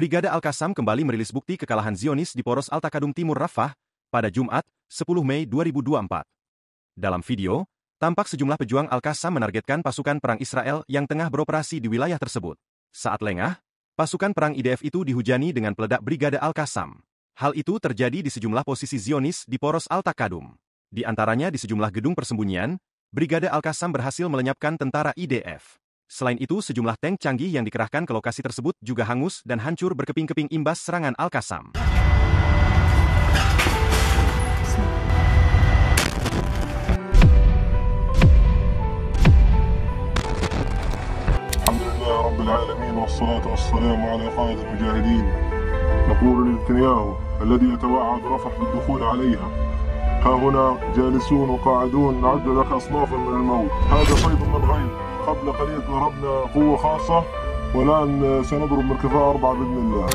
Brigade Al-Qassam kembali merilis bukti kekalahan Zionis di poros Al-Takadum Timur Rafah pada Jumat, 10 Mei 2024. Dalam video, tampak sejumlah pejuang Al-Qassam menargetkan pasukan perang Israel yang tengah beroperasi di wilayah tersebut. Saat lengah, pasukan perang IDF itu dihujani dengan peledak Brigade Al-Qassam. Hal itu terjadi di sejumlah posisi Zionis di poros Al-Takadum. Di antaranya di sejumlah gedung persembunyian, Brigade Al-Qassam berhasil melenyapkan tentara IDF. Selain itu, sejumlah tank canggih yang dikerahkan ke lokasi tersebut juga hangus dan hancur berkeping-keping imbas serangan Al-Qassam. الحمد لله رب العالمين والصلاة والسلام على قائد المجاهدين نقول لنتنياهو الذي يتوعد رفح بالدخول عليها ها هنا جالسون وقاعدون نعد لك أصنافا من الموت هذا فيض من غيب لقضيه ربنا قوة خاصة. والآن سنضرب من كفاءه أربعة بإذن الله.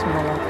small.